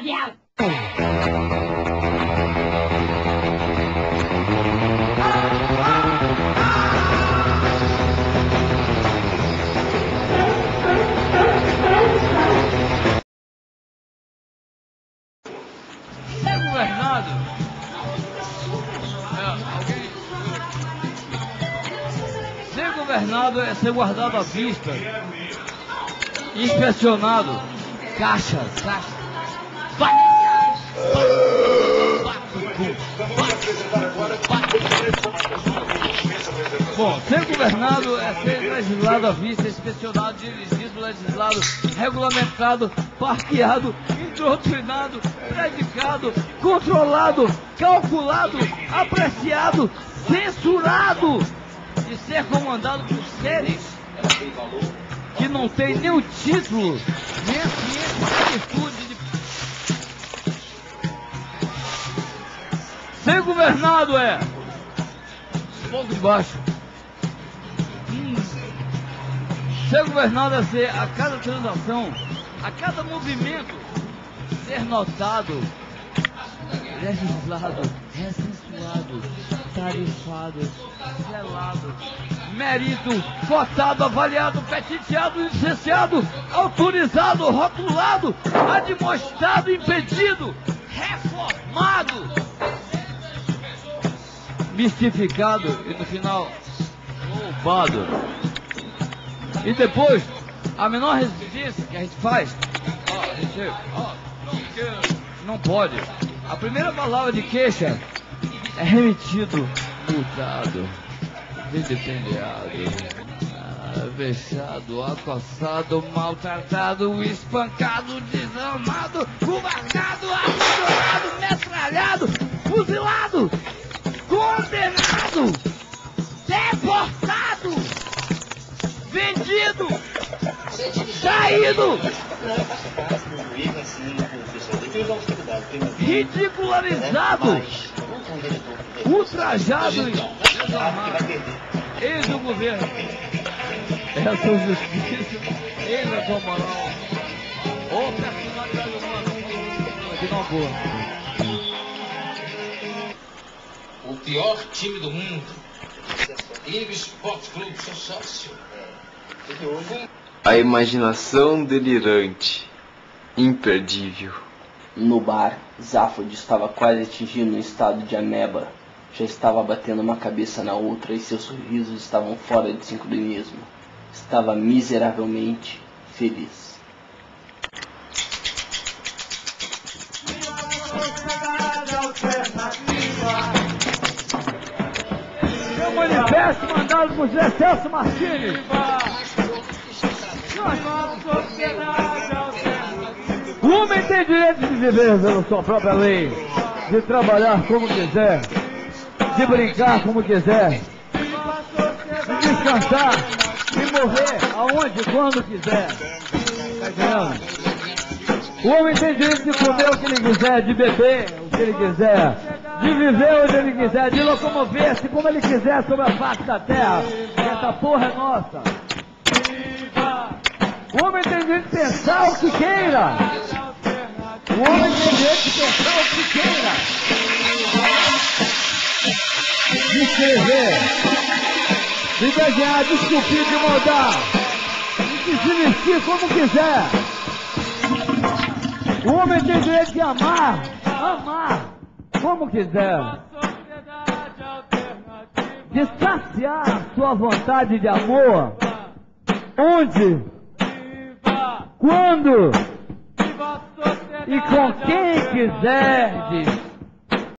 viado. Ser governado. É. Ser governado é ser guardado à vista. Inspecionado. Caixa, caixa. Bom, ser governado é ser legislado à vista, inspecionado, dirigido, legislado, regulamentado, parqueado, doutrinado, predicado, controlado, calculado, apreciado, censurado. E ser comandado por seres que não têm nem o título, nem a ciência, nem a virtude Ser governado é pouco de baixo. Hum. Ser governado é ser a cada transação, a cada movimento, ser notado, legislado, recensuado, tarifado, selado, mérito, cotado, avaliado, petiteado, licenciado, autorizado, rotulado, admoestado, impedido, reformado mistificado e no final roubado. E depois, a menor resistência que a gente faz, ó, a gente, ó, não, pode. A primeira palavra de queixa é remetido, multado, vilipendiado, ah, vexado, acossado, maltratado, espancado, desarmado, vendido, traído, ridicularizado, ultrajado. Eis o governo, essa é justiça, eis a moral. Ô personalidade humana, que não boa. o pior time do mundo. Ibe Sport Clube, sou sócio. A imaginação delirante, imperdível. No bar, Zaphod estava quase atingindo um estado de ameba. Já estava batendo uma cabeça na outra e seus sorrisos estavam fora de sincronismo. Estava miseravelmente feliz. Seu manifesto mandado por José Celso Martins. O homem tem direito de viver pela sua própria lei, de trabalhar como quiser, de brincar como quiser, de descansar e morrer aonde e quando quiser. O homem tem direito de comer o que ele quiser, de beber o que ele quiser, de viver onde ele quiser, de locomover-se como ele quiser sobre a face da terra. Essa porra é nossa. O homem tem direito de pensar o que queira. O homem tem direito de pensar o que queira. De escrever, de desenhar, de esculpir, de moldar, de se vestir como quiser. O homem tem direito de amar, amar, como quiser. De saciar sua vontade de amor, onde, quando e com quem quiser.